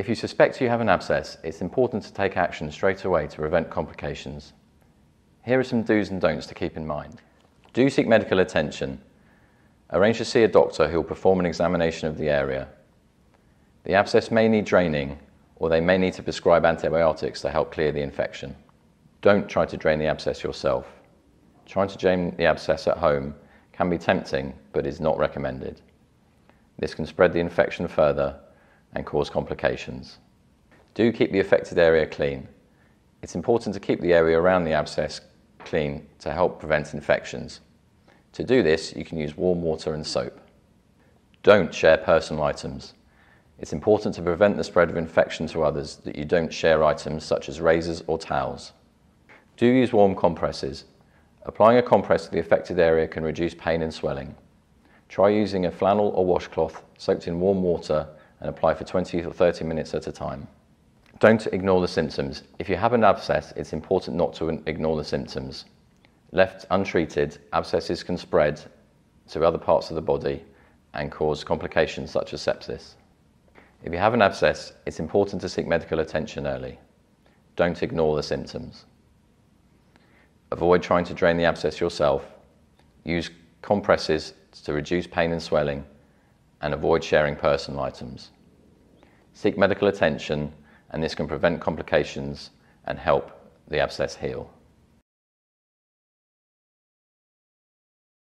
If you suspect you have an abscess, it's important to take action straight away to prevent complications. Here are some do's and don'ts to keep in mind. Do seek medical attention. Arrange to see a doctor who will perform an examination of the area. The abscess may need draining, or they may need to prescribe antibiotics to help clear the infection. Don't try to drain the abscess yourself. Trying to drain the abscess at home can be tempting, but is not recommended. This can spread the infection further and cause complications. Do keep the affected area clean. It's important to keep the area around the abscess clean to help prevent infections. To do this, you can use warm water and soap. Don't share personal items. It's important to prevent the spread of infection to others that you don't share items such as razors or towels. Do use warm compresses. Applying a compress to the affected area can reduce pain and swelling. Try using a flannel or washcloth soaked in warm water and apply for 20 or 30 minutes at a time. Don't ignore the symptoms. If you have an abscess, it's important not to ignore the symptoms. Left untreated, abscesses can spread to other parts of the body and cause complications such as sepsis. If you have an abscess, it's important to seek medical attention early. Don't ignore the symptoms. Avoid trying to drain the abscess yourself. Use compresses to reduce pain and swelling and avoid sharing personal items. Seek medical attention and this can prevent complications and help the abscess heal.